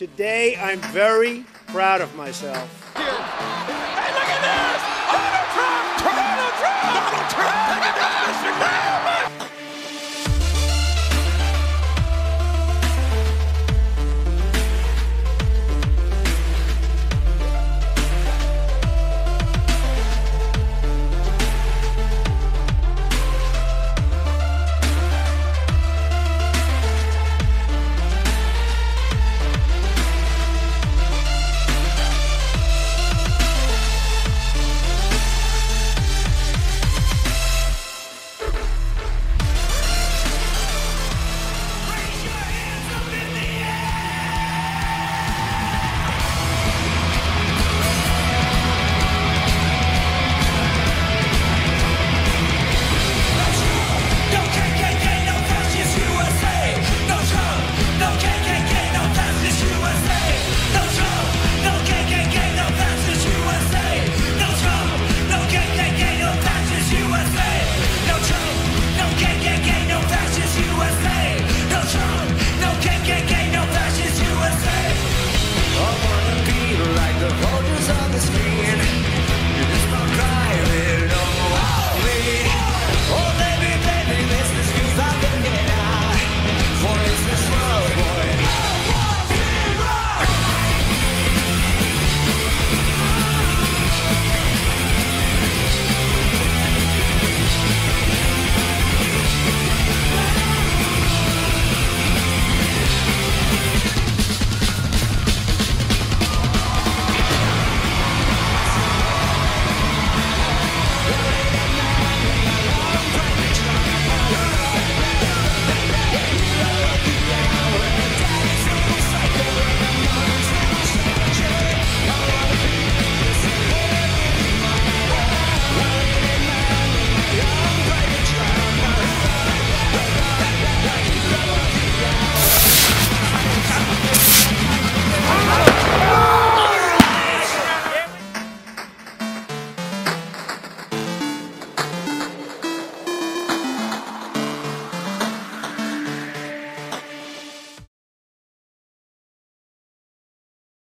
Today, I'm very proud of myself.